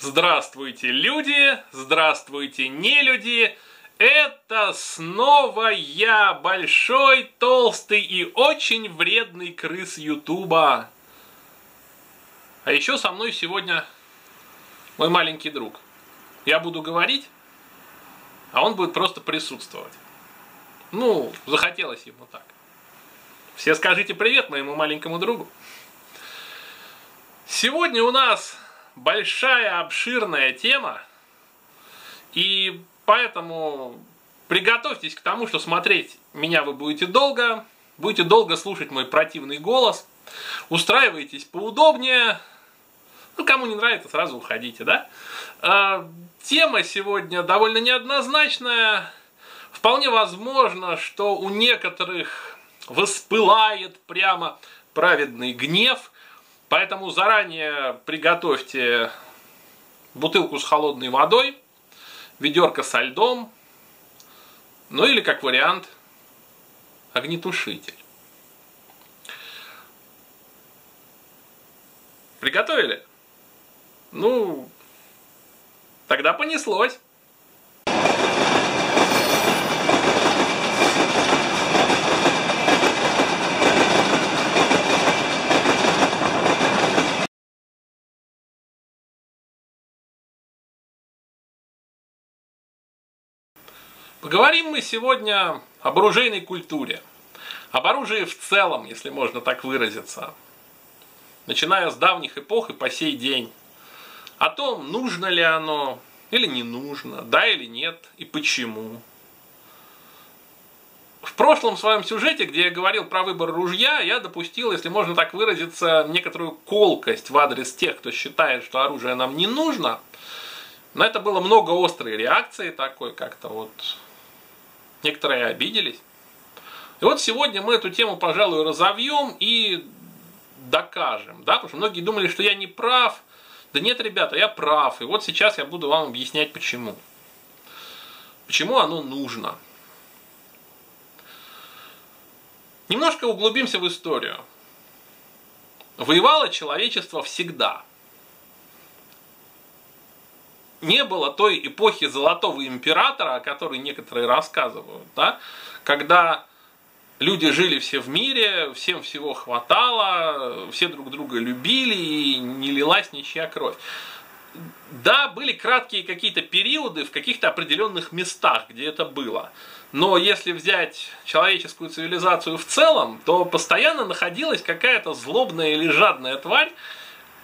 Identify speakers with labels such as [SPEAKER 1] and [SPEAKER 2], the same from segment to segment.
[SPEAKER 1] Здравствуйте, люди! Здравствуйте, не люди! Это снова я, большой, толстый и очень вредный крыс Ютуба. А еще со мной сегодня мой маленький друг. Я буду говорить, а он будет просто присутствовать. Ну, захотелось ему так. Все скажите привет моему маленькому другу. Сегодня у нас большая, обширная тема, и поэтому приготовьтесь к тому, что смотреть меня вы будете долго, будете долго слушать мой противный голос, устраивайтесь поудобнее, ну, кому не нравится, сразу уходите, да? А, тема сегодня довольно неоднозначная. Вполне возможно, что у некоторых воспылает прямо праведный гнев – Поэтому заранее приготовьте бутылку с холодной водой, ведерко со льдом, ну или как вариант огнетушитель. Приготовили? Ну, тогда понеслось. Поговорим мы сегодня об оружейной культуре, об оружии в целом, если можно так выразиться, начиная с давних эпох и по сей день, о том, нужно ли оно или не нужно, да или нет, и почему. В прошлом своем сюжете, где я говорил про выбор ружья, я допустил, если можно так выразиться, некоторую колкость в адрес тех, кто считает, что оружие нам не нужно. Но это было много острой реакции такой, как-то вот некоторые обиделись. И вот сегодня мы эту тему, пожалуй, разовьем и докажем, да, потому что многие думали, что я не прав. Да нет, ребята, я прав. И вот сейчас я буду вам объяснять, почему. Почему оно нужно. Немножко углубимся в историю. Воевало человечество всегда – не было той эпохи Золотого Императора, о которой некоторые рассказывают, да, когда люди жили все в мире, всем всего хватало, все друг друга любили и не лилась ничья кровь. Да, были краткие какие-то периоды в каких-то определенных местах, где это было. Но если взять человеческую цивилизацию в целом, то постоянно находилась какая-то злобная или жадная тварь,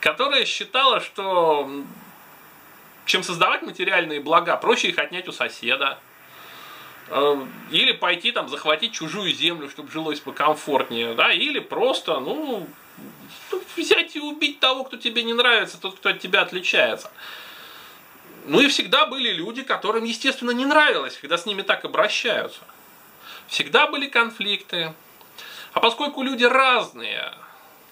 [SPEAKER 1] которая считала, что чем создавать материальные блага, проще их отнять у соседа. Э, или пойти там захватить чужую землю, чтобы жилось покомфортнее, да, или просто, ну, взять и убить того, кто тебе не нравится, тот, кто от тебя отличается. Ну и всегда были люди, которым, естественно, не нравилось, когда с ними так обращаются. Всегда были конфликты. А поскольку люди разные,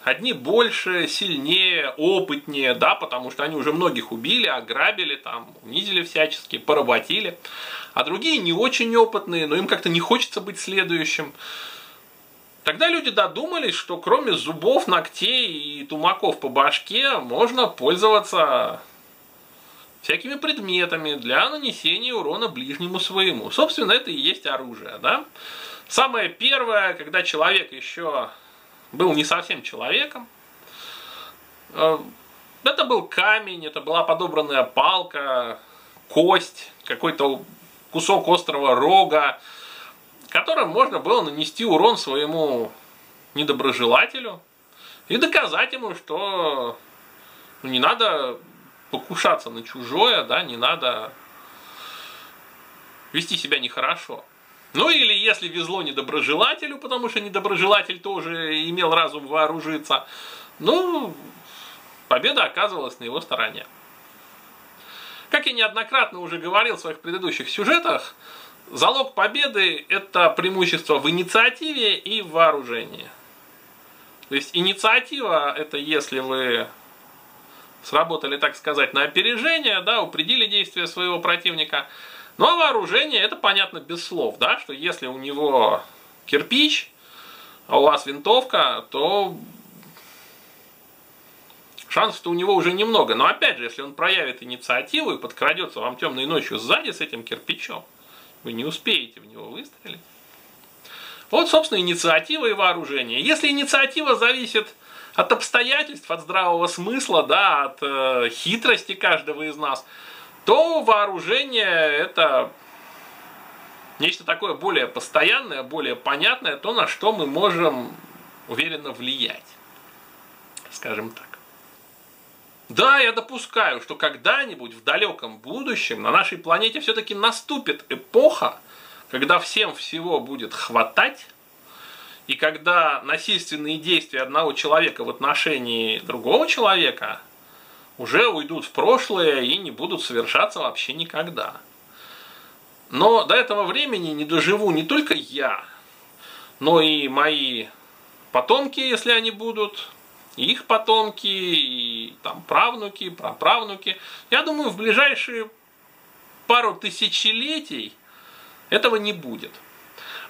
[SPEAKER 1] Одни больше, сильнее, опытнее, да, потому что они уже многих убили, ограбили, там, унизили всячески, поработили. А другие не очень опытные, но им как-то не хочется быть следующим. Тогда люди додумались, что кроме зубов, ногтей и тумаков по башке можно пользоваться всякими предметами для нанесения урона ближнему своему. Собственно, это и есть оружие. Да? Самое первое, когда человек еще был не совсем человеком. Э, это был камень, это была подобранная палка, кость, какой-то кусок острого рога, которым можно было нанести урон своему недоброжелателю и доказать ему, что ну, не надо покушаться на чужое, да, не надо вести себя нехорошо. Ну или если везло недоброжелателю, потому что недоброжелатель тоже имел разум вооружиться, ну, победа оказывалась на его стороне. Как я неоднократно уже говорил в своих предыдущих сюжетах, залог победы – это преимущество в инициативе и в вооружении. То есть инициатива – это если вы сработали, так сказать, на опережение, да, упредили действия своего противника – ну а вооружение, это понятно без слов, да, что если у него кирпич, а у вас винтовка, то шансов-то у него уже немного. Но опять же, если он проявит инициативу и подкрадется вам темной ночью сзади с этим кирпичом, вы не успеете в него выстрелить. Вот, собственно, инициатива и вооружение. Если инициатива зависит от обстоятельств, от здравого смысла, да, от э, хитрости каждого из нас, то вооружение это нечто такое более постоянное, более понятное, то, на что мы можем уверенно влиять. Скажем так. Да, я допускаю, что когда-нибудь в далеком будущем на нашей планете все-таки наступит эпоха, когда всем всего будет хватать, и когда насильственные действия одного человека в отношении другого человека уже уйдут в прошлое и не будут совершаться вообще никогда. Но до этого времени не доживу не только я, но и мои потомки, если они будут, их потомки, и там правнуки, праправнуки. Я думаю, в ближайшие пару тысячелетий этого не будет.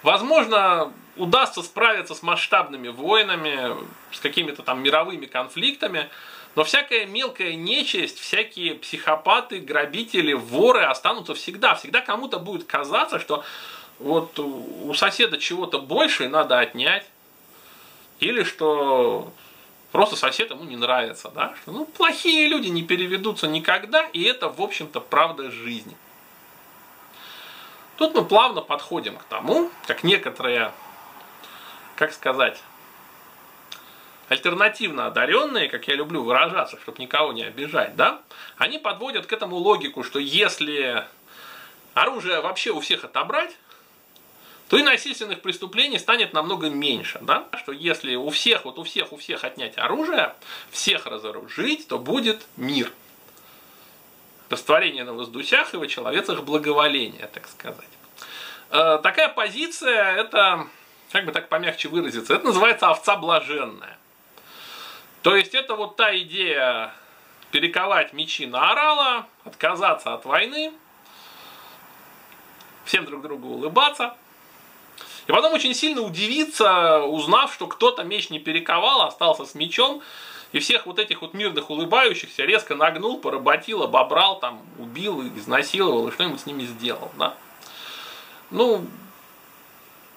[SPEAKER 1] Возможно, удастся справиться с масштабными войнами, с какими-то там мировыми конфликтами, но всякая мелкая нечисть, всякие психопаты, грабители, воры останутся всегда. Всегда кому-то будет казаться, что вот у соседа чего-то больше и надо отнять. Или что просто сосед ему не нравится. Да? Что, ну, плохие люди не переведутся никогда, и это, в общем-то, правда жизни. Тут мы плавно подходим к тому, как некоторые, как сказать, альтернативно одаренные, как я люблю выражаться, чтобы никого не обижать, да, они подводят к этому логику, что если оружие вообще у всех отобрать, то и насильственных преступлений станет намного меньше, да? Что если у всех, вот у всех, у всех отнять оружие, всех разоружить, то будет мир. Растворение на воздусях и во человецах благоволение, так сказать. Э, такая позиция, это, как бы так помягче выразиться, это называется овца блаженная. То есть это вот та идея перековать мечи на орала, отказаться от войны, всем друг другу улыбаться. И потом очень сильно удивиться, узнав, что кто-то меч не перековал, остался с мечом, и всех вот этих вот мирных улыбающихся резко нагнул, поработил, обобрал, там, убил, изнасиловал и что-нибудь с ними сделал, да. Ну,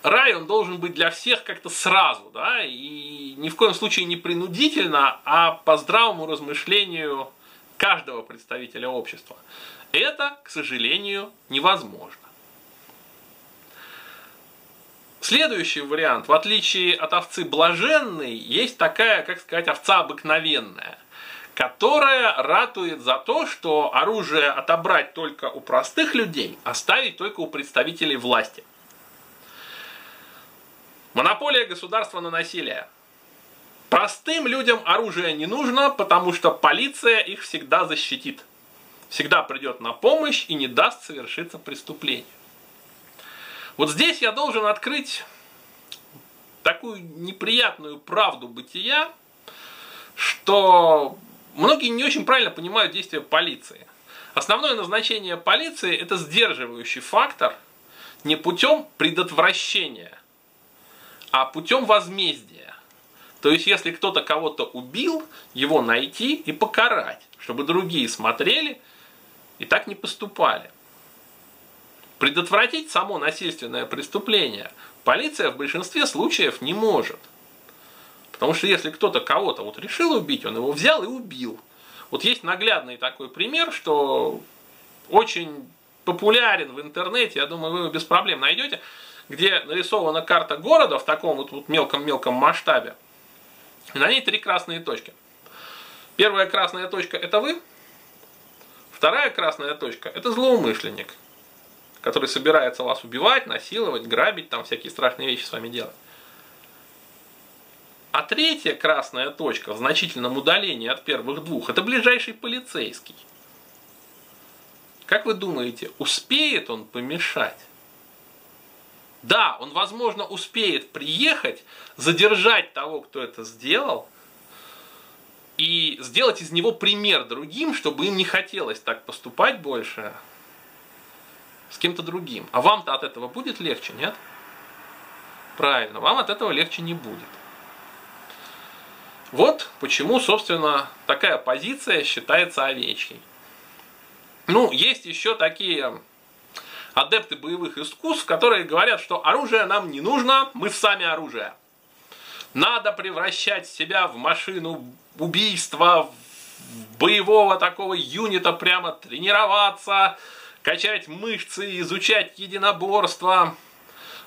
[SPEAKER 1] рай, он должен быть для всех как-то сразу, да, и ни в коем случае не принудительно, а по здравому размышлению каждого представителя общества. Это, к сожалению, невозможно. Следующий вариант, в отличие от овцы блаженной, есть такая, как сказать, овца обыкновенная, которая ратует за то, что оружие отобрать только у простых людей, оставить только у представителей власти – Монополия государства на насилие. Простым людям оружие не нужно, потому что полиция их всегда защитит. Всегда придет на помощь и не даст совершиться преступлению. Вот здесь я должен открыть такую неприятную правду бытия, что многие не очень правильно понимают действия полиции. Основное назначение полиции – это сдерживающий фактор не путем предотвращения – а путем возмездия. То есть, если кто-то кого-то убил, его найти и покарать, чтобы другие смотрели и так не поступали. Предотвратить само насильственное преступление полиция в большинстве случаев не может. Потому что если кто-то кого-то вот решил убить, он его взял и убил. Вот есть наглядный такой пример, что очень популярен в интернете, я думаю, вы его без проблем найдете где нарисована карта города в таком вот, мелком-мелком масштабе. И на ней три красные точки. Первая красная точка – это вы. Вторая красная точка – это злоумышленник, который собирается вас убивать, насиловать, грабить, там всякие страшные вещи с вами делать. А третья красная точка в значительном удалении от первых двух – это ближайший полицейский. Как вы думаете, успеет он помешать? Да, он, возможно, успеет приехать, задержать того, кто это сделал, и сделать из него пример другим, чтобы им не хотелось так поступать больше с кем-то другим. А вам-то от этого будет легче, нет? Правильно, вам от этого легче не будет. Вот почему, собственно, такая позиция считается овечьей. Ну, есть еще такие адепты боевых искусств, которые говорят, что оружие нам не нужно, мы сами оружие. Надо превращать себя в машину убийства, в боевого такого юнита, прямо тренироваться, качать мышцы, изучать единоборство.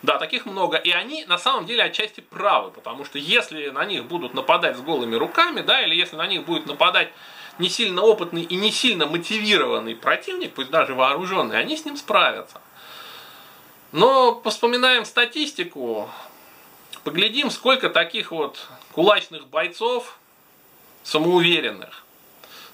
[SPEAKER 1] Да, таких много. И они на самом деле отчасти правы, потому что если на них будут нападать с голыми руками, да, или если на них будет нападать не сильно опытный и не сильно мотивированный противник, пусть даже вооруженный, они с ним справятся. Но поспоминаем статистику, поглядим, сколько таких вот кулачных бойцов самоуверенных,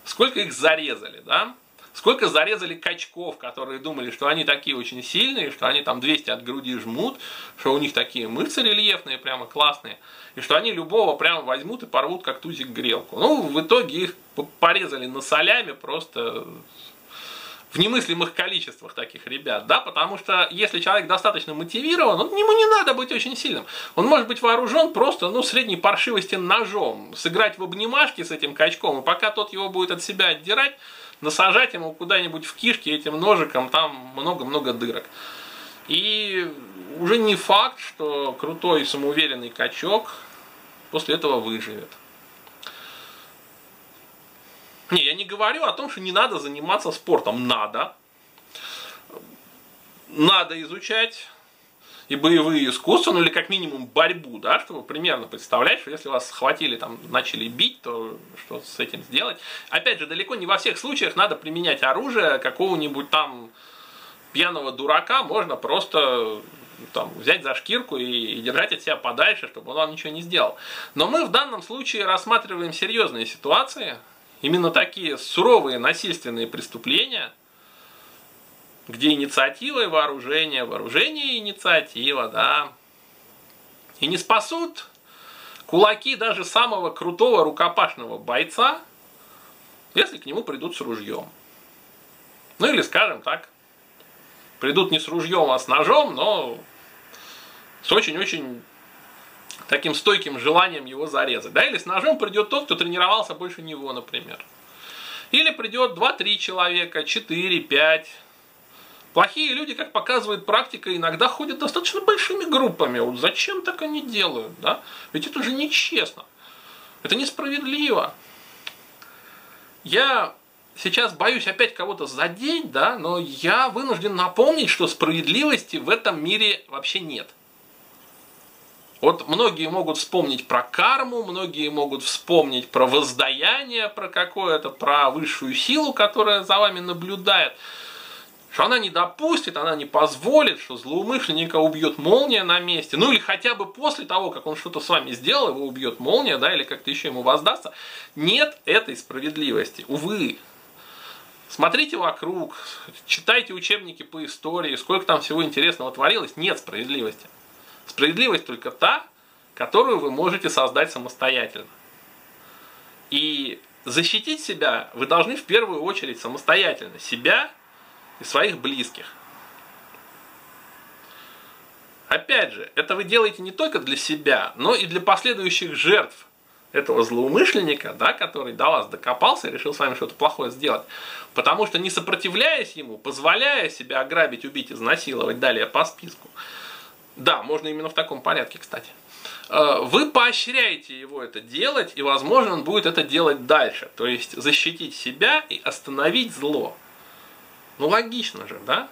[SPEAKER 1] сколько их зарезали, да? Сколько зарезали качков, которые думали, что они такие очень сильные, что они там 200 от груди жмут, что у них такие мышцы рельефные, прямо классные, и что они любого прямо возьмут и порвут, как тузик грелку. Ну, в итоге их порезали на солями просто в немыслимых количествах таких ребят, да, потому что если человек достаточно мотивирован, он, ему не надо быть очень сильным. Он может быть вооружен просто, ну, средней паршивости ножом, сыграть в обнимашки с этим качком, и пока тот его будет от себя отдирать, насажать ему куда-нибудь в кишки этим ножиком, там много-много дырок. И уже не факт, что крутой самоуверенный качок после этого выживет. Не, я не говорю о том, что не надо заниматься спортом. Надо. Надо изучать и боевые искусства, ну или как минимум борьбу, да, чтобы примерно представлять, что если вас схватили, там, начали бить, то что с этим сделать. Опять же, далеко не во всех случаях надо применять оружие какого-нибудь там пьяного дурака, можно просто там, взять за шкирку и, и держать от себя подальше, чтобы он вам ничего не сделал. Но мы в данном случае рассматриваем серьезные ситуации, именно такие суровые насильственные преступления – где инициатива и вооружение, вооружение и инициатива, да. И не спасут кулаки даже самого крутого рукопашного бойца, если к нему придут с ружьем. Ну или, скажем так, придут не с ружьем, а с ножом, но с очень-очень таким стойким желанием его зарезать. Да? Или с ножом придет тот, кто тренировался больше него, например. Или придет 2-3 человека, 4, 5, Плохие люди, как показывает практика, иногда ходят достаточно большими группами. Вот зачем так они делают? Да? Ведь это же нечестно. Это несправедливо. Я сейчас боюсь опять кого-то задеть, да, но я вынужден напомнить, что справедливости в этом мире вообще нет. Вот многие могут вспомнить про карму, многие могут вспомнить про воздаяние, про какое-то, про высшую силу, которая за вами наблюдает что она не допустит, она не позволит, что злоумышленника убьет молния на месте, ну или хотя бы после того, как он что-то с вами сделал, его убьет молния, да, или как-то еще ему воздастся. Нет этой справедливости, увы. Смотрите вокруг, читайте учебники по истории, сколько там всего интересного творилось, нет справедливости. Справедливость только та, которую вы можете создать самостоятельно. И защитить себя вы должны в первую очередь самостоятельно. Себя и своих близких. Опять же, это вы делаете не только для себя, но и для последующих жертв этого злоумышленника, да, который до вас докопался и решил с вами что-то плохое сделать. Потому что не сопротивляясь ему, позволяя себя ограбить, убить, изнасиловать, далее по списку, да, можно именно в таком порядке, кстати, э, вы поощряете его это делать, и, возможно, он будет это делать дальше. То есть защитить себя и остановить зло. Ну, логично же, да?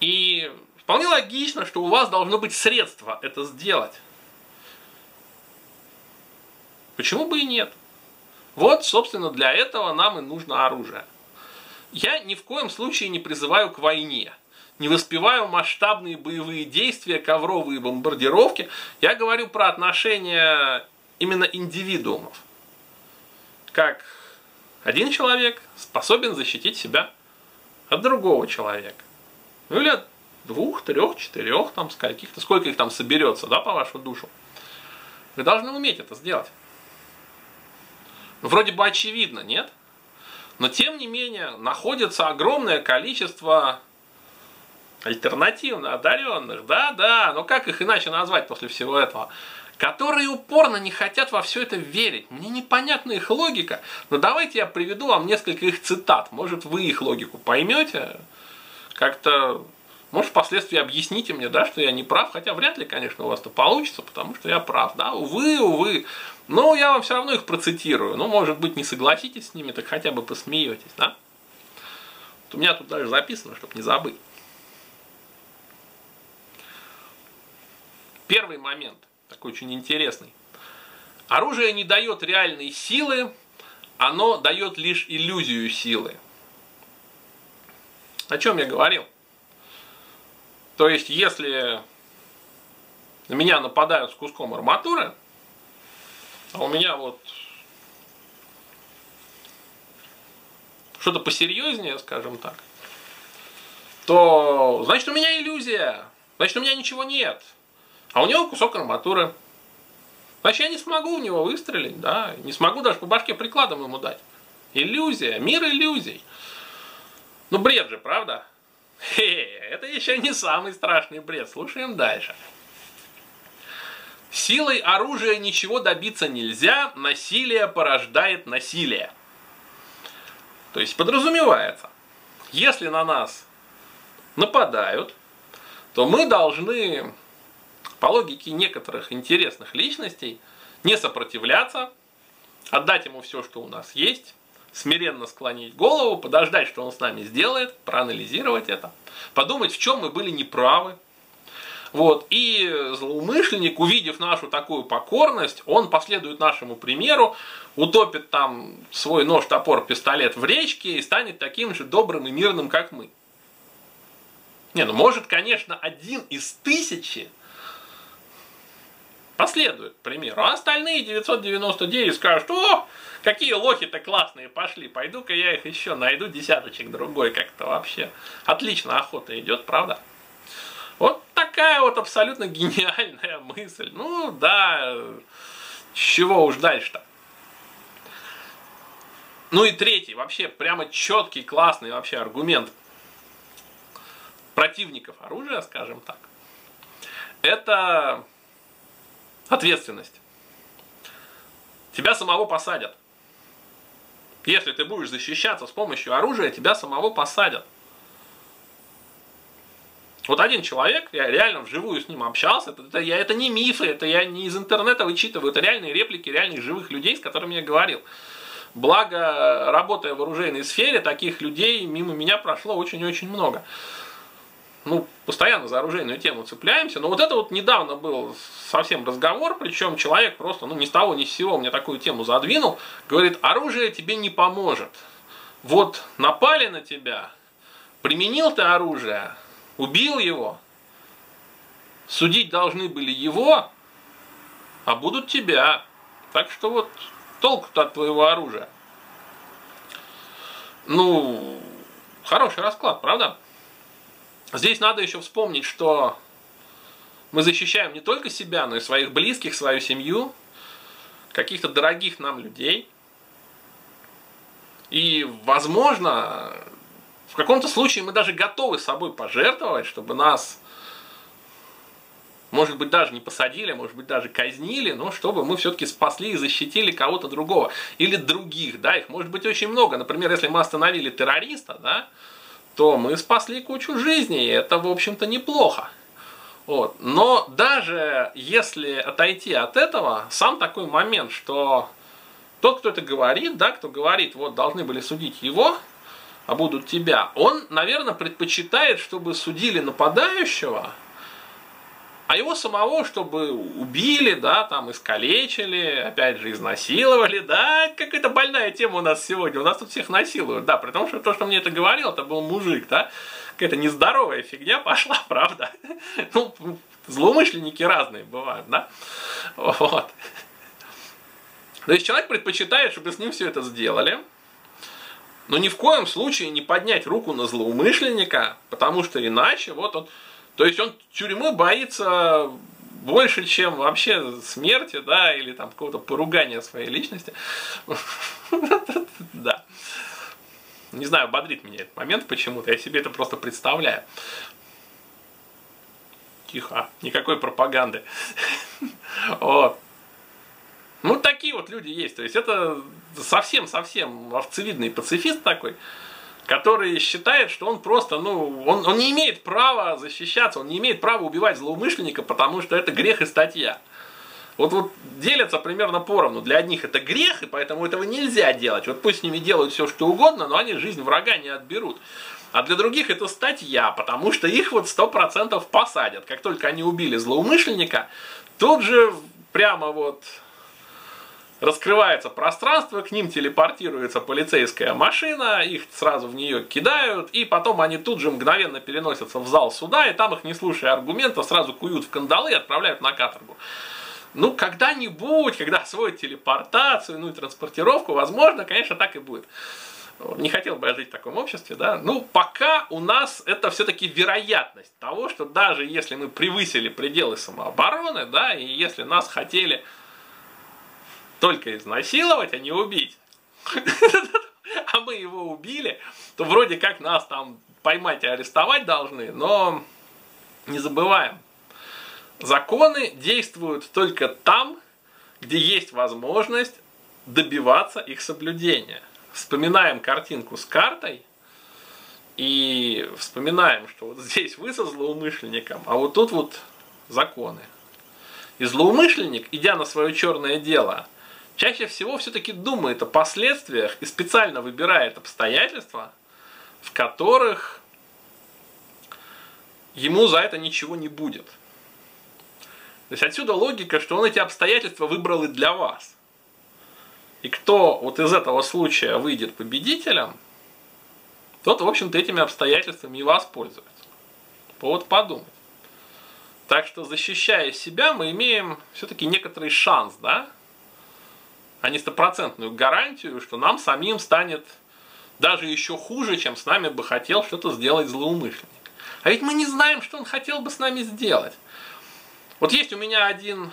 [SPEAKER 1] И вполне логично, что у вас должно быть средство это сделать. Почему бы и нет? Вот, собственно, для этого нам и нужно оружие. Я ни в коем случае не призываю к войне. Не воспеваю масштабные боевые действия, ковровые бомбардировки. Я говорю про отношения именно индивидуумов. Как один человек способен защитить себя от другого человека. Ну или от двух, трех, четырех, там, скольких-то, сколько их там соберется, да, по вашу душу. Вы должны уметь это сделать. Вроде бы очевидно, нет? Но тем не менее находится огромное количество альтернативно одаренных. Да, да, но как их иначе назвать после всего этого? которые упорно не хотят во все это верить. Мне непонятна их логика, но давайте я приведу вам несколько их цитат. Может, вы их логику поймете? Как-то, может, впоследствии объясните мне, да, что я не прав, хотя вряд ли, конечно, у вас это получится, потому что я прав, да, увы, увы. Но я вам все равно их процитирую. Ну, может быть, не согласитесь с ними, так хотя бы посмеетесь, да? Вот у меня тут даже записано, чтобы не забыть. Первый момент такой очень интересный. Оружие не дает реальной силы, оно дает лишь иллюзию силы. О чем я говорил? То есть, если на меня нападают с куском арматуры, а у меня вот что-то посерьезнее, скажем так, то значит у меня иллюзия, значит у меня ничего нет. А у него кусок арматуры. Значит, я не смогу в него выстрелить, да, не смогу даже по башке прикладом ему дать. Иллюзия, мир иллюзий. Ну, бред же, правда? Хе, это еще не самый страшный бред. Слушаем дальше. Силой оружия ничего добиться нельзя, насилие порождает насилие. То есть подразумевается, если на нас нападают, то мы должны по логике некоторых интересных личностей, не сопротивляться, отдать ему все, что у нас есть, смиренно склонить голову, подождать, что он с нами сделает, проанализировать это, подумать, в чем мы были неправы. Вот. И злоумышленник, увидев нашу такую покорность, он последует нашему примеру, утопит там свой нож, топор, пистолет в речке и станет таким же добрым и мирным, как мы. Не, ну может, конечно, один из тысячи последует, примеру. А остальные 999 скажут, о, какие лохи-то классные пошли, пойду-ка я их еще найду, десяточек другой как-то вообще. Отлично охота идет, правда? Вот такая вот абсолютно гениальная мысль. Ну да, чего уж дальше-то? Ну и третий, вообще прямо четкий, классный вообще аргумент противников оружия, скажем так, это Ответственность. Тебя самого посадят. Если ты будешь защищаться с помощью оружия, тебя самого посадят. Вот один человек, я реально вживую с ним общался, это, это, я, это не мифы, это я не из интернета вычитываю, это реальные реплики реальных живых людей, с которыми я говорил. Благо, работая в оружейной сфере, таких людей мимо меня прошло очень-очень много ну, постоянно за оружейную тему цепляемся, но вот это вот недавно был совсем разговор, причем человек просто, ну, ни с того, ни с сего мне такую тему задвинул, говорит, оружие тебе не поможет. Вот напали на тебя, применил ты оружие, убил его, судить должны были его, а будут тебя. Так что вот толку-то от твоего оружия. Ну, хороший расклад, правда? Здесь надо еще вспомнить, что мы защищаем не только себя, но и своих близких, свою семью, каких-то дорогих нам людей. И, возможно, в каком-то случае мы даже готовы собой пожертвовать, чтобы нас, может быть, даже не посадили, может быть, даже казнили, но чтобы мы все-таки спасли и защитили кого-то другого. Или других, да, их может быть очень много. Например, если мы остановили террориста, да, то мы спасли кучу жизней, и это, в общем-то, неплохо. Вот. Но даже если отойти от этого, сам такой момент, что тот, кто это говорит, да, кто говорит, вот должны были судить его, а будут тебя, он, наверное, предпочитает, чтобы судили нападающего, а его самого, чтобы убили, да, там искалечили, опять же изнасиловали, да, какая-то больная тема у нас сегодня, у нас тут всех насилуют, да, при том, что то, что мне это говорил, это был мужик, да, какая-то нездоровая фигня пошла, правда, ну, злоумышленники разные бывают, да, вот. То есть человек предпочитает, чтобы с ним все это сделали, но ни в коем случае не поднять руку на злоумышленника, потому что иначе вот он то есть он тюрьмы боится больше, чем вообще смерти, да, или там какого-то поругания своей личности. Да. Не знаю, бодрит меня этот момент почему-то, я себе это просто представляю. Тихо, никакой пропаганды. Вот. Ну, такие вот люди есть. То есть это совсем-совсем овцевидный пацифист такой, который считает, что он просто, ну, он, он не имеет права защищаться, он не имеет права убивать злоумышленника, потому что это грех и статья. Вот, вот делятся примерно поровну. Для одних это грех, и поэтому этого нельзя делать. Вот пусть с ними делают все, что угодно, но они жизнь врага не отберут. А для других это статья, потому что их вот сто процентов посадят. Как только они убили злоумышленника, тут же прямо вот раскрывается пространство, к ним телепортируется полицейская машина, их сразу в нее кидают, и потом они тут же мгновенно переносятся в зал суда, и там их, не слушая аргумента, сразу куют в кандалы и отправляют на каторгу. Ну, когда-нибудь, когда освоят телепортацию, ну и транспортировку, возможно, конечно, так и будет. Не хотел бы я жить в таком обществе, да. Ну, пока у нас это все-таки вероятность того, что даже если мы превысили пределы самообороны, да, и если нас хотели только изнасиловать, а не убить, а мы его убили, то вроде как нас там поймать и арестовать должны, но не забываем, Законы действуют только там, где есть возможность добиваться их соблюдения. Вспоминаем картинку с картой и вспоминаем, что вот здесь вы со злоумышленником, а вот тут вот законы. И злоумышленник, идя на свое черное дело, чаще всего все-таки думает о последствиях и специально выбирает обстоятельства, в которых ему за это ничего не будет. То есть отсюда логика, что он эти обстоятельства выбрал и для вас. И кто вот из этого случая выйдет победителем, тот, в общем-то, этими обстоятельствами и воспользуется. Повод подумать. Так что, защищая себя, мы имеем все-таки некоторый шанс, да, а не стопроцентную гарантию, что нам самим станет даже еще хуже, чем с нами бы хотел что-то сделать злоумышленник. А ведь мы не знаем, что он хотел бы с нами сделать. Вот есть у меня один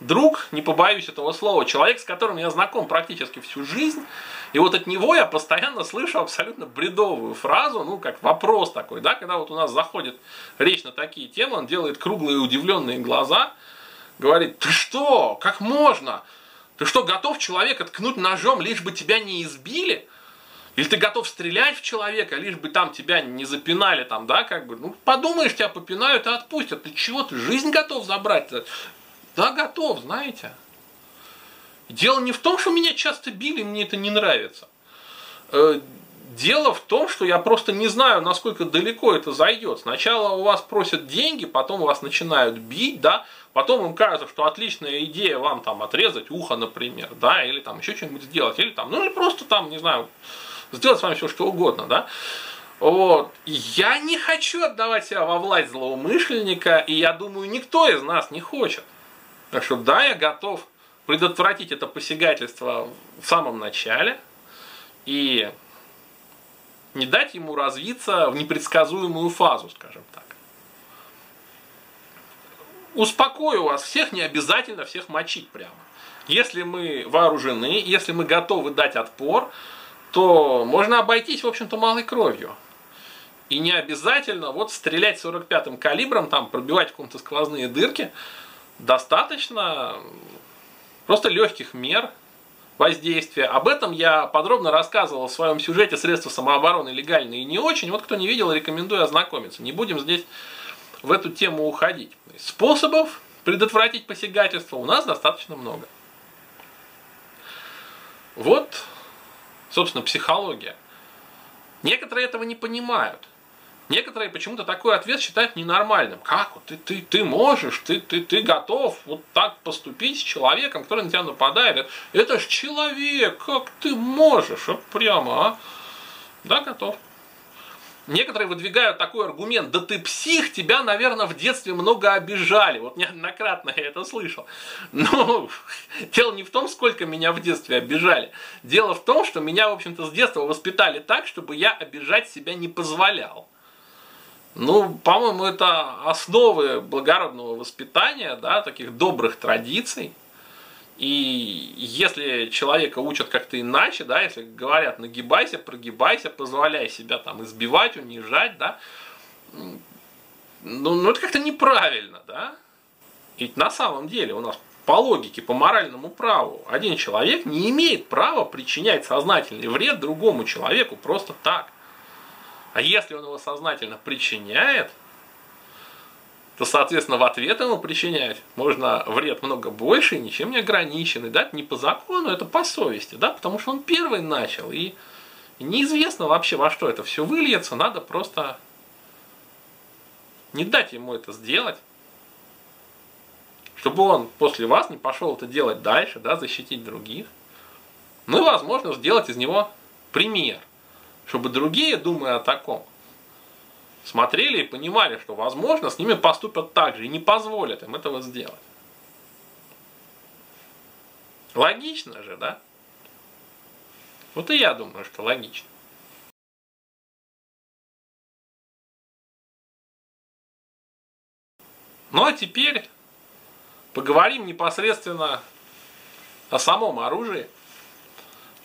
[SPEAKER 1] друг, не побоюсь этого слова, человек, с которым я знаком практически всю жизнь, и вот от него я постоянно слышу абсолютно бредовую фразу, ну, как вопрос такой, да, когда вот у нас заходит речь на такие темы, он делает круглые удивленные глаза, говорит, ты что, как можно? Ты что, готов человека ткнуть ножом, лишь бы тебя не избили? Или ты готов стрелять в человека, лишь бы там тебя не запинали, там, да, как бы, ну, подумаешь, тебя попинают и отпустят. Ты чего, ты жизнь готов забрать? Да, готов, знаете. Дело не в том, что меня часто били, мне это не нравится. Э, дело в том, что я просто не знаю, насколько далеко это зайдет. Сначала у вас просят деньги, потом вас начинают бить, да, потом им кажется, что отличная идея вам там отрезать ухо, например, да, или там еще что-нибудь сделать, или там, ну или просто там, не знаю, сделать с вами все, что угодно, да. Вот. Я не хочу отдавать себя во власть злоумышленника, и я думаю, никто из нас не хочет. Так что да, я готов предотвратить это посягательство в самом начале и не дать ему развиться в непредсказуемую фазу, скажем так. Успокою вас всех, не обязательно всех мочить прямо. Если мы вооружены, если мы готовы дать отпор, то можно обойтись, в общем-то, малой кровью. И не обязательно вот стрелять 45-м калибром, там пробивать в каком-то сквозные дырки. Достаточно просто легких мер воздействия. Об этом я подробно рассказывал в своем сюжете «Средства самообороны легальные и не очень». Вот кто не видел, рекомендую ознакомиться. Не будем здесь в эту тему уходить. Способов предотвратить посягательство у нас достаточно много. Вот собственно, психология. Некоторые этого не понимают. Некоторые почему-то такой ответ считают ненормальным. Как? Ты, ты, ты можешь, ты, ты, ты готов вот так поступить с человеком, который на тебя нападает. Это ж человек, как ты можешь? Вот прямо, а? Да, готов. Некоторые выдвигают такой аргумент, да ты псих, тебя, наверное, в детстве много обижали. Вот неоднократно я это слышал. Но дело не в том, сколько меня в детстве обижали. Дело в том, что меня, в общем-то, с детства воспитали так, чтобы я обижать себя не позволял. Ну, по-моему, это основы благородного воспитания, да, таких добрых традиций. И если человека учат как-то иначе, да, если говорят, нагибайся, прогибайся, позволяй себя там избивать, унижать, да, ну, ну это как-то неправильно, да? Ведь на самом деле у нас по логике, по моральному праву, один человек не имеет права причинять сознательный вред другому человеку просто так. А если он его сознательно причиняет, то, соответственно, в ответ ему причинять можно вред много больше ничем не ограниченный, да, не по закону, это по совести, да, потому что он первый начал, и неизвестно вообще, во что это все выльется, надо просто не дать ему это сделать, чтобы он после вас не пошел это делать дальше, да, защитить других. Ну и, возможно, сделать из него пример, чтобы другие, думая о таком, смотрели и понимали, что, возможно, с ними поступят так же и не позволят им этого сделать. Логично же, да? Вот и я думаю, что логично. Ну а теперь поговорим непосредственно о самом оружии.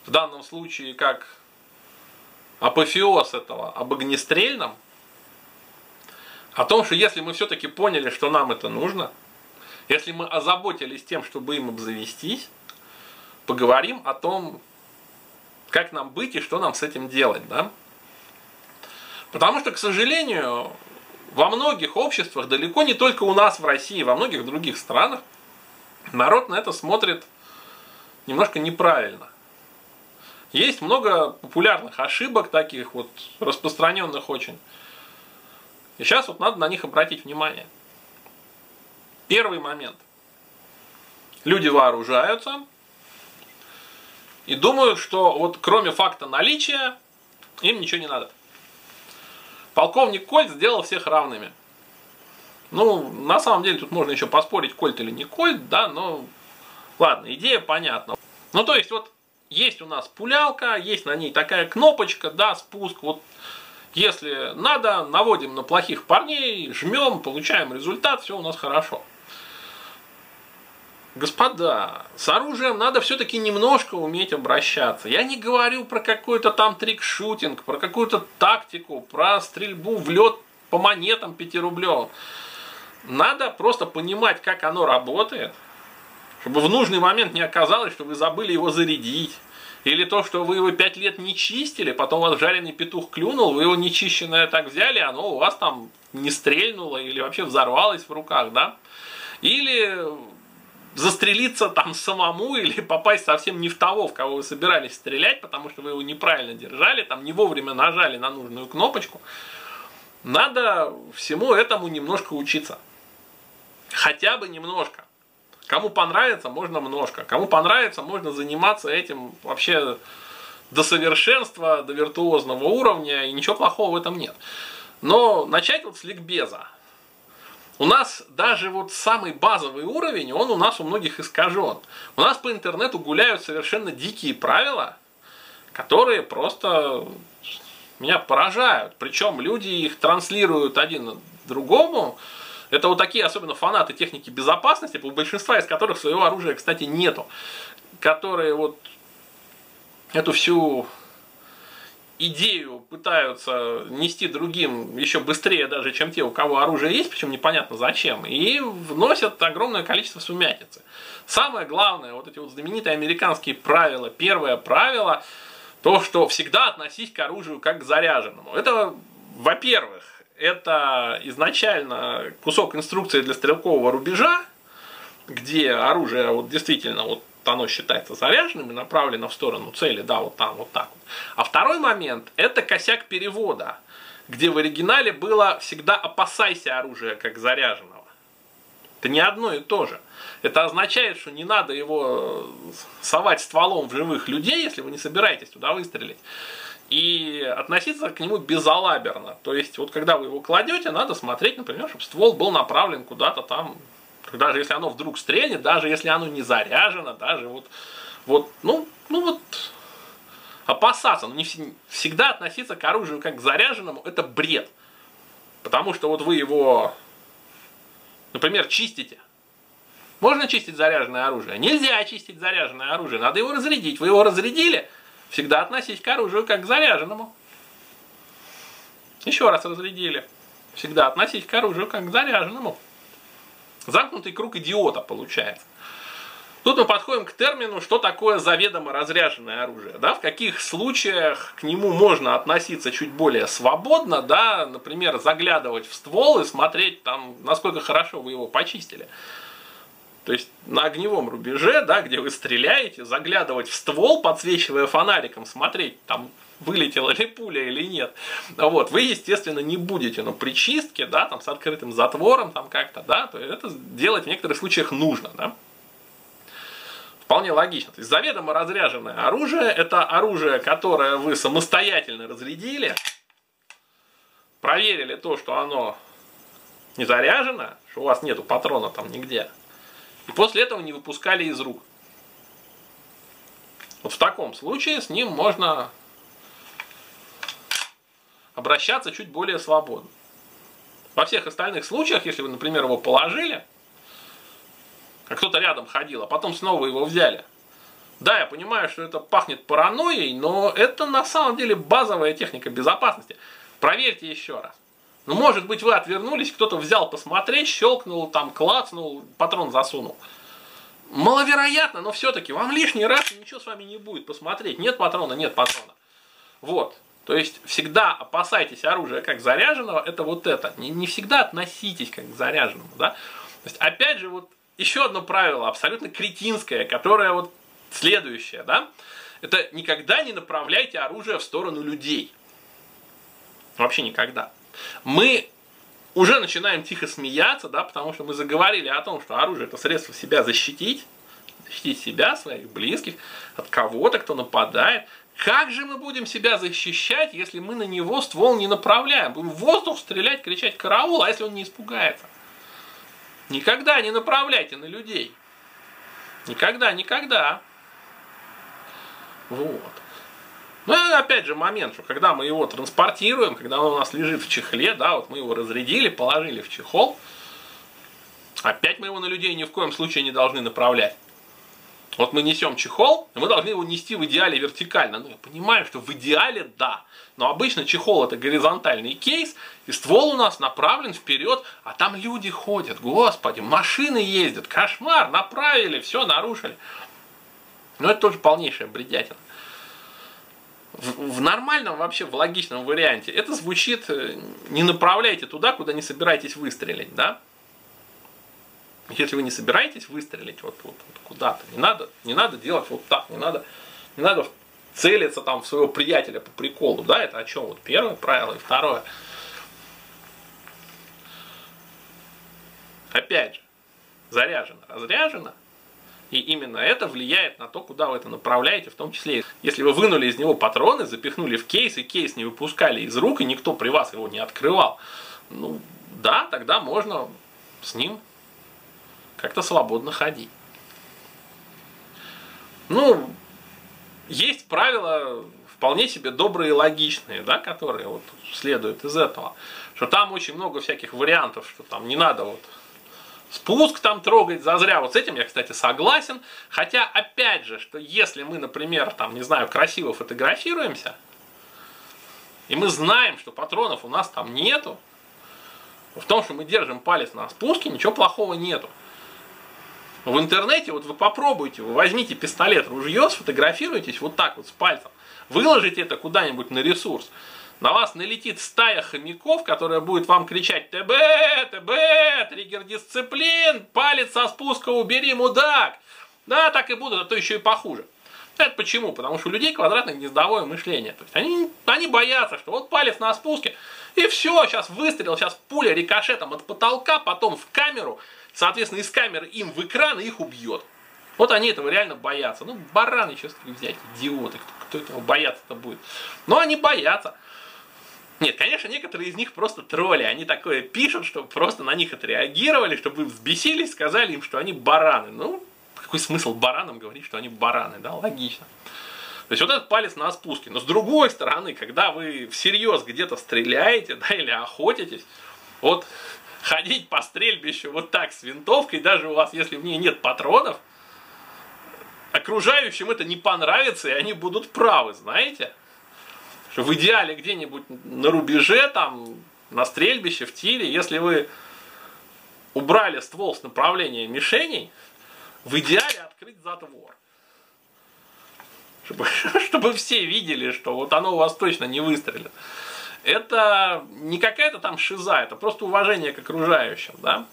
[SPEAKER 1] В данном случае как апофеоз этого об огнестрельном. О том, что если мы все-таки поняли, что нам это нужно, если мы озаботились тем, чтобы им обзавестись, поговорим о том, как нам быть и что нам с этим делать, да? Потому что, к сожалению, во многих обществах, далеко не только у нас в России, во многих других странах, народ на это смотрит немножко неправильно. Есть много популярных ошибок, таких вот распространенных очень. И сейчас вот надо на них обратить внимание. Первый момент. Люди вооружаются и думают, что вот кроме факта наличия им ничего не надо. Полковник Кольт сделал всех равными. Ну, на самом деле тут можно еще поспорить, Кольт или не Кольт, да, но ладно, идея понятна. Ну, то есть вот есть у нас пулялка, есть на ней такая кнопочка, да, спуск, вот если надо, наводим на плохих парней, жмем, получаем результат, все у нас хорошо. Господа, с оружием надо все-таки немножко уметь обращаться. Я не говорю про какой-то там трикшутинг, про какую-то тактику, про стрельбу в лед по монетам 5 рублев. Надо просто понимать, как оно работает, чтобы в нужный момент не оказалось, что вы забыли его зарядить. Или то, что вы его 5 лет не чистили, потом у вас жареный петух клюнул, вы его нечищенное так взяли, оно у вас там не стрельнуло или вообще взорвалось в руках, да? Или застрелиться там самому или попасть совсем не в того, в кого вы собирались стрелять, потому что вы его неправильно держали, там не вовремя нажали на нужную кнопочку. Надо всему этому немножко учиться. Хотя бы немножко. Кому понравится, можно немножко. Кому понравится, можно заниматься этим вообще до совершенства, до виртуозного уровня, и ничего плохого в этом нет. Но начать вот с ликбеза. У нас даже вот самый базовый уровень, он у нас у многих искажен. У нас по интернету гуляют совершенно дикие правила, которые просто меня поражают. Причем люди их транслируют один другому. Это вот такие, особенно фанаты техники безопасности, у большинства из которых своего оружия, кстати, нету. Которые вот эту всю идею пытаются нести другим еще быстрее даже, чем те, у кого оружие есть, причем непонятно зачем, и вносят огромное количество сумятицы. Самое главное, вот эти вот знаменитые американские правила. Первое правило, то, что всегда относись к оружию как к заряженному. Это, во-первых, это изначально кусок инструкции для стрелкового рубежа, где оружие вот действительно вот оно считается заряженным и направлено в сторону цели, да, вот там, вот так вот. А второй момент – это косяк перевода, где в оригинале было всегда «опасайся оружия как заряженного». Это не одно и то же. Это означает, что не надо его совать стволом в живых людей, если вы не собираетесь туда выстрелить. И относиться к нему безалаберно. То есть, вот когда вы его кладете, надо смотреть, например, чтобы ствол был направлен куда-то там даже если оно вдруг стрельнет, даже если оно не заряжено, даже вот, вот ну, ну вот, опасаться, но не всегда относиться к оружию как к заряженному, это бред. Потому что вот вы его, например, чистите. Можно чистить заряженное оружие? Нельзя чистить заряженное оружие, надо его разрядить. Вы его разрядили, всегда относитесь к оружию как к заряженному. Еще раз разрядили. всегда относитесь к оружию как к заряженному. Замкнутый круг идиота получается. Тут мы подходим к термину, что такое заведомо разряженное оружие. Да? В каких случаях к нему можно относиться чуть более свободно, да? например, заглядывать в ствол и смотреть, там, насколько хорошо вы его почистили. То есть на огневом рубеже, да, где вы стреляете, заглядывать в ствол, подсвечивая фонариком, смотреть, там вылетела ли пуля или нет. Вот, вы, естественно, не будете, но при чистке, да, там с открытым затвором, там как-то, да, то это делать в некоторых случаях нужно, да. Вполне логично. То есть заведомо разряженное оружие – это оружие, которое вы самостоятельно разрядили, проверили то, что оно не заряжено, что у вас нету патрона там нигде, после этого не выпускали из рук. Вот в таком случае с ним можно обращаться чуть более свободно. Во всех остальных случаях, если вы, например, его положили, а кто-то рядом ходил, а потом снова его взяли. Да, я понимаю, что это пахнет паранойей, но это на самом деле базовая техника безопасности. Проверьте еще раз. Ну, может быть, вы отвернулись, кто-то взял посмотреть, щелкнул, там, клацнул, патрон засунул. Маловероятно, но все-таки вам лишний раз ничего с вами не будет посмотреть. Нет патрона, нет патрона. Вот. То есть всегда опасайтесь оружия как заряженного, это вот это. Не, не всегда относитесь как к заряженному. Да? То есть, опять же, вот еще одно правило, абсолютно кретинское, которое вот следующее, да, это никогда не направляйте оружие в сторону людей. Вообще никогда. Мы уже начинаем тихо смеяться, да, потому что мы заговорили о том, что оружие это средство себя защитить, защитить себя, своих близких, от кого-то, кто нападает. Как же мы будем себя защищать, если мы на него ствол не направляем? Будем в воздух стрелять, кричать караул, а если он не испугается? Никогда не направляйте на людей. Никогда, никогда. Вот. Ну опять же момент, что когда мы его транспортируем, когда он у нас лежит в чехле, да, вот мы его разрядили, положили в чехол, опять мы его на людей ни в коем случае не должны направлять. Вот мы несем чехол, мы должны его нести в идеале вертикально. Ну, я понимаю, что в идеале да. Но обычно чехол это горизонтальный кейс, и ствол у нас направлен вперед, а там люди ходят. Господи, машины ездят, кошмар, направили, все нарушили. Но это тоже полнейшая бредятина. В, в нормальном вообще, в логичном варианте это звучит э, не направляйте туда, куда не собираетесь выстрелить, да? Если вы не собираетесь выстрелить вот, вот, вот куда-то, не надо, не надо делать вот так, не надо, не надо целиться там в своего приятеля по приколу, да, это о чем вот первое правило и второе. Опять же, заряжено, разряжено, и именно это влияет на то, куда вы это направляете, в том числе, если вы вынули из него патроны, запихнули в кейс, и кейс не выпускали из рук, и никто при вас его не открывал, ну, да, тогда можно с ним как-то свободно ходить. Ну, есть правила вполне себе добрые и логичные, да, которые вот следуют из этого. Что там очень много всяких вариантов, что там не надо вот спуск там трогать зазря. Вот с этим я, кстати, согласен. Хотя, опять же, что если мы, например, там, не знаю, красиво фотографируемся, и мы знаем, что патронов у нас там нету, в том, что мы держим палец на спуске, ничего плохого нету. В интернете, вот вы попробуйте, вы возьмите пистолет, ружье, сфотографируйтесь вот так вот с пальцем, выложите это куда-нибудь на ресурс, на вас налетит стая хомяков, которая будет вам кричать ТБ, ТБ, триггер дисциплин, палец со спуска убери, мудак. Да, так и будут, а то еще и похуже. Это почему? Потому что у людей квадратно-гнездовое мышление. То есть они, они боятся, что вот палец на спуске, и все, сейчас выстрел, сейчас пуля рикошетом от потолка, потом в камеру, соответственно, из камеры им в экран и их убьет. Вот они этого реально боятся. Ну, бараны, сейчас взять, идиоты, кто, кто этого бояться-то будет. Но они боятся. Нет, конечно, некоторые из них просто тролли. Они такое пишут, чтобы просто на них отреагировали, чтобы вы взбесились, сказали им, что они бараны. Ну, какой смысл баранам говорить, что они бараны, да, логично. То есть вот этот палец на спуске. Но с другой стороны, когда вы всерьез где-то стреляете, да, или охотитесь, вот ходить по стрельбищу вот так с винтовкой, даже у вас, если в ней нет патронов, окружающим это не понравится, и они будут правы, знаете? В идеале где-нибудь на рубеже, там, на стрельбище, в тире, если вы убрали ствол с направления мишеней, в идеале открыть затвор. Чтобы, чтобы все видели, что вот оно у вас точно не выстрелит. Это не какая-то там шиза, это просто уважение к окружающим, да.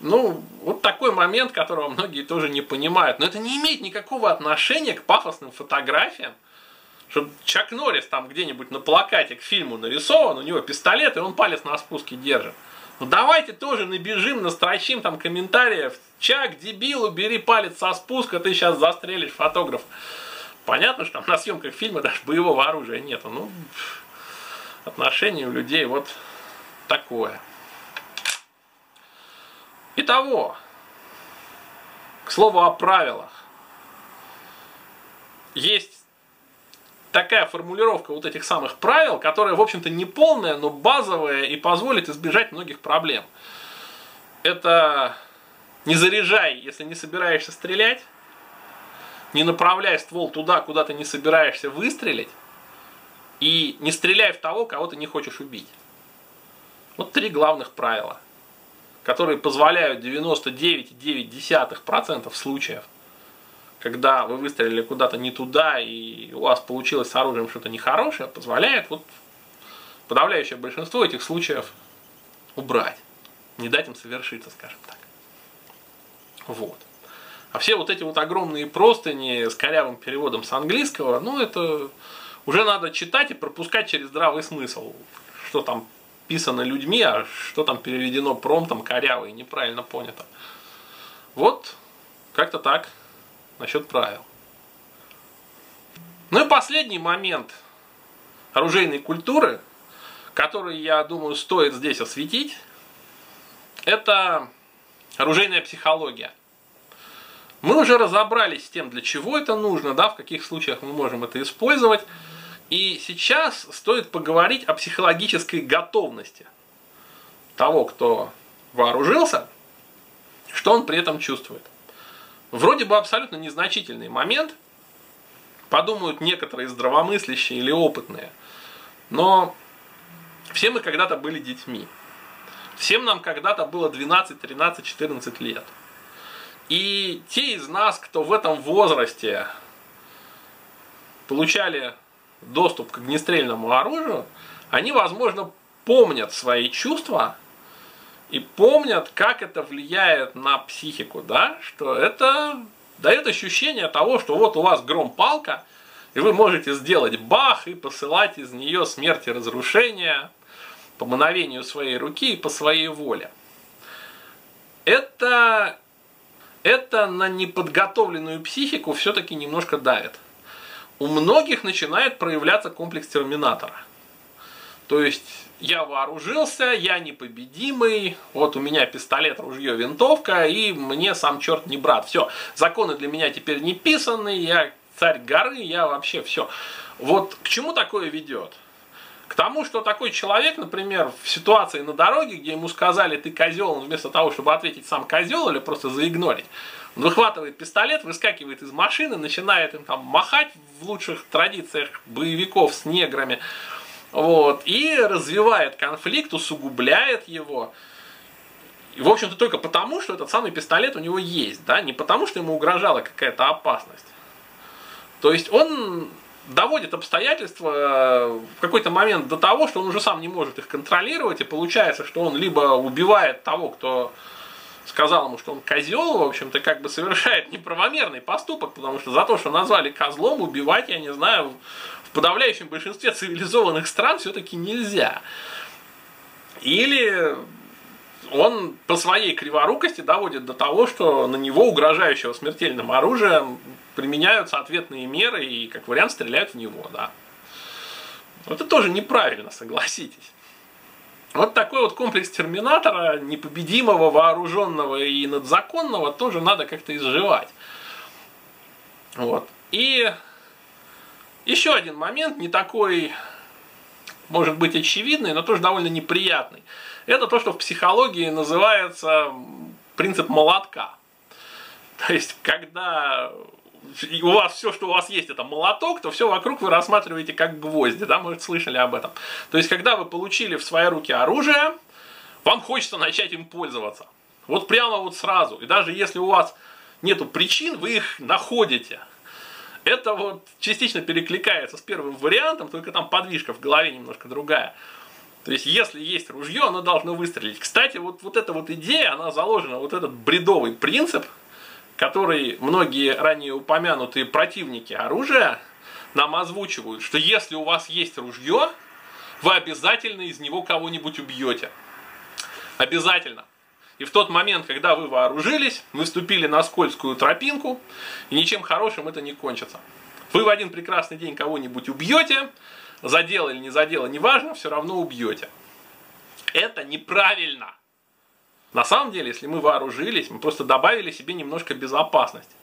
[SPEAKER 1] Ну, вот такой момент, которого многие тоже не понимают. Но это не имеет никакого отношения к пафосным фотографиям. Что Чак Норрис там где-нибудь на плакате к фильму нарисован, у него пистолет, и он палец на спуске держит. Ну давайте тоже набежим, настрочим там комментариев. Чак, дебил, убери палец со спуска, ты сейчас застрелишь фотограф. Понятно, что там на съемках фильма даже боевого оружия нету. Ну, отношение у людей вот такое. Итого, к слову о правилах. Есть такая формулировка вот этих самых правил, которая, в общем-то, не полная, но базовая и позволит избежать многих проблем. Это не заряжай, если не собираешься стрелять, не направляй ствол туда, куда ты не собираешься выстрелить, и не стреляй в того, кого ты не хочешь убить. Вот три главных правила, которые позволяют 99,9% случаев когда вы выстрелили куда-то не туда, и у вас получилось с оружием что-то нехорошее, позволяет вот подавляющее большинство этих случаев убрать. Не дать им совершиться, скажем так. Вот. А все вот эти вот огромные простыни с корявым переводом с английского, ну это уже надо читать и пропускать через здравый смысл, что там писано людьми, а что там переведено промтом коряво и неправильно понято. Вот, как-то так насчет правил. Ну и последний момент оружейной культуры, который, я думаю, стоит здесь осветить, это оружейная психология. Мы уже разобрались с тем, для чего это нужно, да, в каких случаях мы можем это использовать. И сейчас стоит поговорить о психологической готовности того, кто вооружился, что он при этом чувствует. Вроде бы абсолютно незначительный момент, подумают некоторые здравомыслящие или опытные, но все мы когда-то были детьми. Всем нам когда-то было 12, 13, 14 лет. И те из нас, кто в этом возрасте получали доступ к огнестрельному оружию, они, возможно, помнят свои чувства и помнят, как это влияет на психику, да, что это дает ощущение того, что вот у вас гром-палка, и вы можете сделать бах и посылать из нее смерть и разрушение по мановению своей руки и по своей воле. Это, это на неподготовленную психику все-таки немножко давит. У многих начинает проявляться комплекс терминатора. То есть я вооружился, я непобедимый, вот у меня пистолет, ружье, винтовка, и мне сам черт не брат. Все, законы для меня теперь не писаны, я царь горы, я вообще все. Вот к чему такое ведет? К тому, что такой человек, например, в ситуации на дороге, где ему сказали ты козел, он вместо того, чтобы ответить сам козел или просто заигнорить, он выхватывает пистолет, выскакивает из машины, начинает им там махать в лучших традициях боевиков с неграми, вот, и развивает конфликт, усугубляет его. И, в общем-то, только потому, что этот самый пистолет у него есть, да, не потому, что ему угрожала какая-то опасность. То есть он доводит обстоятельства э, в какой-то момент до того, что он уже сам не может их контролировать, и получается, что он либо убивает того, кто сказал ему, что он козел, в общем-то, как бы совершает неправомерный поступок, потому что за то, что назвали козлом, убивать, я не знаю, подавляющем большинстве цивилизованных стран все-таки нельзя. Или он по своей криворукости доводит до того, что на него, угрожающего смертельным оружием, применяются ответные меры и, как вариант, стреляют в него, да. Это тоже неправильно, согласитесь. Вот такой вот комплекс терминатора, непобедимого, вооруженного и надзаконного, тоже надо как-то изживать. Вот. И еще один момент, не такой, может быть, очевидный, но тоже довольно неприятный. Это то, что в психологии называется принцип молотка. То есть, когда у вас все, что у вас есть, это молоток, то все вокруг вы рассматриваете как гвозди, да, может, слышали об этом. То есть, когда вы получили в свои руки оружие, вам хочется начать им пользоваться. Вот прямо вот сразу. И даже если у вас нету причин, вы их находите. Это вот частично перекликается с первым вариантом, только там подвижка в голове немножко другая. То есть, если есть ружье, оно должно выстрелить. Кстати, вот, вот эта вот идея, она заложена, вот этот бредовый принцип, который многие ранее упомянутые противники оружия нам озвучивают, что если у вас есть ружье, вы обязательно из него кого-нибудь убьете. Обязательно. И в тот момент, когда вы вооружились, вы ступили на скользкую тропинку, и ничем хорошим это не кончится. Вы в один прекрасный день кого-нибудь убьете, за дело или не за дело, неважно, все равно убьете. Это неправильно. На самом деле, если мы вооружились, мы просто добавили себе немножко безопасности.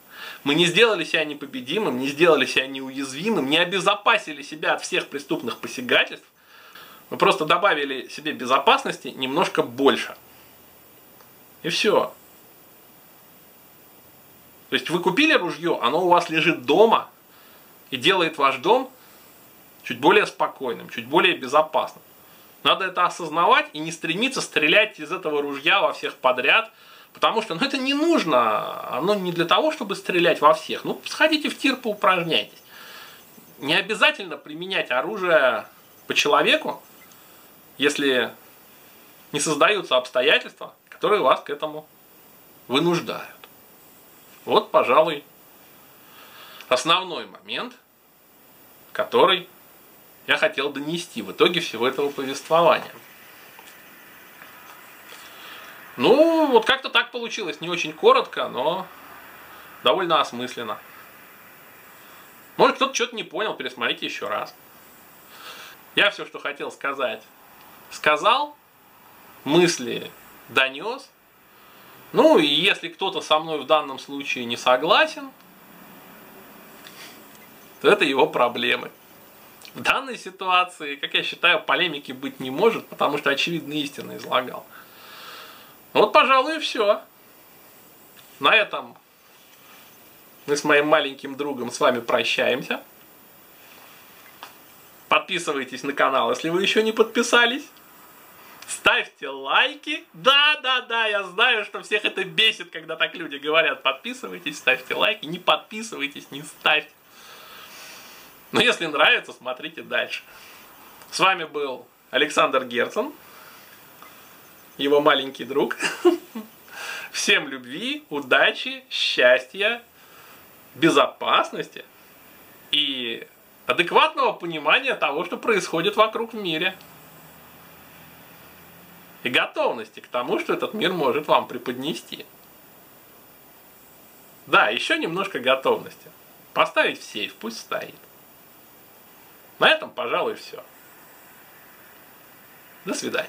[SPEAKER 1] Мы не сделали себя непобедимым, не сделали себя неуязвимым, не обезопасили себя от всех преступных посягательств. Мы просто добавили себе безопасности немножко больше. И все. То есть вы купили ружье, оно у вас лежит дома и делает ваш дом чуть более спокойным, чуть более безопасным. Надо это осознавать и не стремиться стрелять из этого ружья во всех подряд, потому что ну, это не нужно, оно не для того, чтобы стрелять во всех. Ну, сходите в тир, поупражняйтесь. Не обязательно применять оружие по человеку, если не создаются обстоятельства, которые вас к этому вынуждают. Вот, пожалуй, основной момент, который я хотел донести в итоге всего этого повествования. Ну, вот как-то так получилось, не очень коротко, но довольно осмысленно. Может, кто-то что-то не понял, пересмотрите еще раз. Я все, что хотел сказать, сказал, мысли донес. Ну, и если кто-то со мной в данном случае не согласен, то это его проблемы. В данной ситуации, как я считаю, полемики быть не может, потому что очевидно истинно излагал. Вот, пожалуй, и все. На этом мы с моим маленьким другом с вами прощаемся. Подписывайтесь на канал, если вы еще не подписались. Ставьте лайки. Да, да, да, я знаю, что всех это бесит, когда так люди говорят. Подписывайтесь, ставьте лайки. Не подписывайтесь, не ставьте. Но если нравится, смотрите дальше. С вами был Александр Герцен, его маленький друг. Всем любви, удачи, счастья, безопасности и адекватного понимания того, что происходит вокруг в мире. И готовности к тому, что этот мир может вам преподнести. Да, еще немножко готовности. Поставить в сейф, пусть стоит. На этом, пожалуй, все. До свидания.